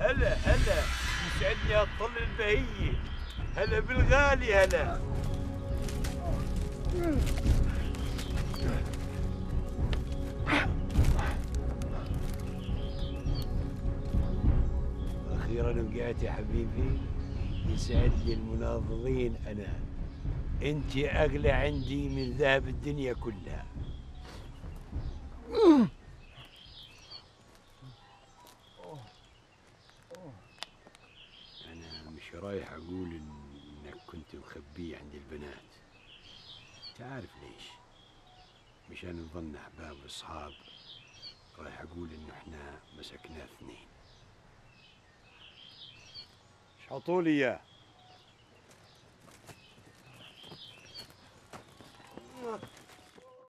هلا هلا. يسعدني هالطل البهية. هلا بالغالي هلا. أخيرا وقعت يا حبيبي. يسعد لي المناضلين أنا. أنت أغلى عندي من ذهب الدنيا كلها. مش رايح أقول إنك كنت مخبيه عند البنات. تعرف ليش؟ مشان نظن أحباب وأصحاب رايح أقول إنه إحنا مسكناه اثنين. شحطوا لي إياه.